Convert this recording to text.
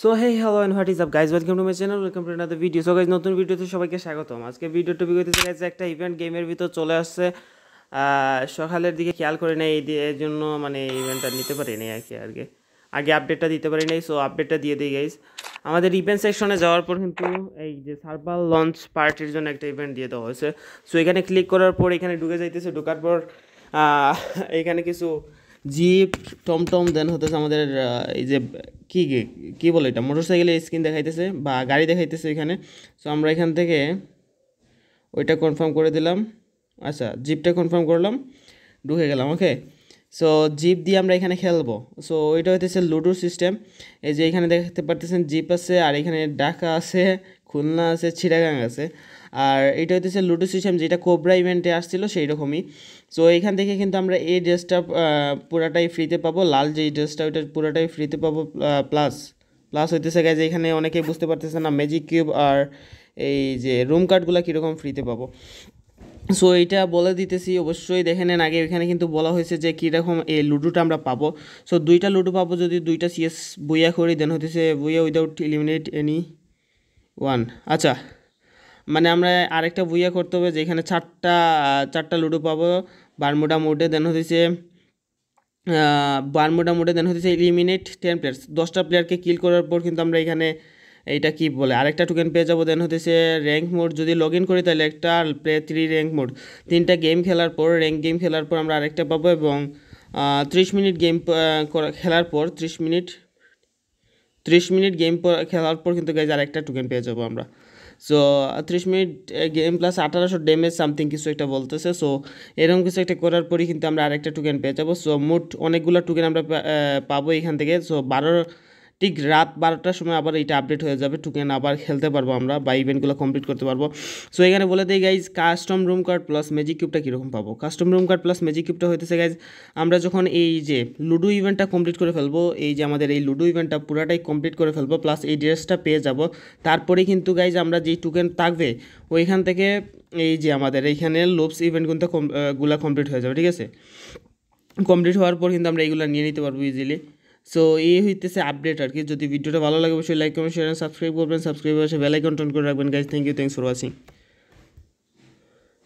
So hey hello and what is up guys welcome to my channel welcome to another video so guys নতুন ভিডিওতে সবাইকে স্বাগতম। আজকে video topic হইতেছে guys একটা ইভেন্ট গেমের ভিতর চলে আসছে। সকালের দিকে খেয়াল করে নেই, এই দিয়ে- জন্য মানে ইভেন্টটা নিতে পারি নাই আর কি আর কি। আগে আপডেটটা দিতে পারি নাই সো আপডেটটা দিয়ে দিই গাইজ আমাদের ইভেন্ট সেকশনে যাওয়ার পর কিন্তু এই যে সার্ভার লঞ্চ পার্টির জন্য একটা ইভেন্ট দিয়ে দেওয়া হয়েছে। সো এখানে ক্লিক করার পর এখানে ঢুকে যাইতেছে, ঢোকার পর এখানে কিছু জিপ, টমটম দেন হতেছে আমাদের এই যে, কী কী বলে এটা? মোটরসাইকেলের স্ক্রিন দেখাইতেছে বা গাড়ি দেখাইতেছে এখানে। সো আমরা এখান থেকে ওইটা কনফার্ম করে দিলাম। আচ্ছা জিপটা কনফার্ম করলাম। ঢুকে গেলাম ওকে সো জিপ দিয়ে আমরা এখানে খেলব। সো ওইটা হইতেছে লুডোর সিস্টেম এই যে এখানে দেখতে পারতেছেন জিপ আছে, আর এখানে ঢাকা আছে, খুলনা আছে, চিটাগাং আছে। আর এটা হইতেছে লুডো সিস্টেম যেটা কোবরা ইভেন্টে আসছিল সেই রকমই সো এখান থেকে কিন্তু আমরা এই ড্রেসটা পুরাটাই ফ্রিতে পাবো। লাল যে ড্রেসটা ওইটা পুরাটাই ফ্রিতে পাবো প্লাস প্লাস হইতেছে গাইজ এখানে অনেকেই বুঝতে পারতেছে না ম্যাজিক কিউব আর এই যে রুম কার্ডগুলো কীরকম ফ্রিতে পাবো। সো এইটা বলে দিতেছি, অবশ্যই দেখে নেন। আগে এখানে কিন্তু বলা হয়েছে যে কীরকম এই লুডোটা আমরা পাবো। সো দুইটা লুডো পাবো যদি দুইটা সিএস বইয়া করি দেন হইতেছে বইয়া উইদাউট ইলিমিনেট এনি ওয়ান আচ্ছা মানে আমরা আরেকটা বইয়া করতে হবে, যেখানে চারটা চারটা লুডো পাবো। বারমুডা মোডে দেন হতেছে বারমুডা মোডে দেন হতেছে এলিমিনেট টেন প্লেয়ার্স দশটা প্লেয়ারকে কিল করার পর কিন্তু আমরা এখানে এইটা কি বলে? আরেকটা টোকেন পেয়ে যাব দেন হতেছে র্যাঙ্ক মোড যদি লগ ইন করি, তাহলে একটা প্লে থ্রি র্যাঙ্ক মোড তিনটা গেম খেলার পর র্যাঙ্ক গেম খেলার পর আমরা আরেকটা পাবো এবং ত্রিশ মিনিট গেম খেলার পর, ত্রিশ মিনিট ত্রিশ মিনিট গেম খেলার পর কিন্তু গাইজ আরেকটা টোকেন পেয়ে যাব আমরা। সো ত্রিশ মিনিট গেম প্লাস আঠারোশো ড্যামেজ সামথিং কিছু একটা বলতেছে। সো এরকম কিছু একটা করার পরই কিন্তু আমরা আরেকটা টোকেন পেয়ে যাব। সো মোট অনেকগুলো টোকেন আমরা পাবো এখান থেকে। সো বারো ঠিক রাত বারোটার সময় আবার এটা আপডেট হয়ে যাবে টুকেন আবার খেলতে পারব আমরা বা ইভেন্টগুলো কমপ্লিট করতে পারব। সো এখানে বলে দিই guys custom room card plus magic কিউবটা কীরকম পাবো? Custom room card plus magic কিউবটা হইতেছে গাইজ আমরা যখন এই যে লুডো ইভেন্টটা কমপ্লিট করে ফেলব, এই যে আমাদের এই লুডো ইভেন্টটা পুরাটাই কমপ্লিট করে ফেলব প্লাস এই ড্রেসটা পেয়ে যাব, তারপরে কিন্তু গাইজ আমরা যেই টোকেন থাকবে, ওইখান থেকে এই যে আমাদের এইখানে লোপস ইভেন্ট কিন্তু গুলা কমপ্লিট হয়ে যাবে, ঠিক আছে? কমপ্লিট হওয়ার পর কিন্তু আমরা এইগুলো নিয়ে নিতে পারব ইজিলি সো এই হইতেছে আপডেট আর কি যদি ভিডিওটা ভালো লাগে, অবশ্যই লাইক কমেন্ট শেয়ার সাবস্ক্রাইব করবেন। সাবস্ক্রাইব করে বেল আইকন করে রাখবেন। Guys thank you thanks for watching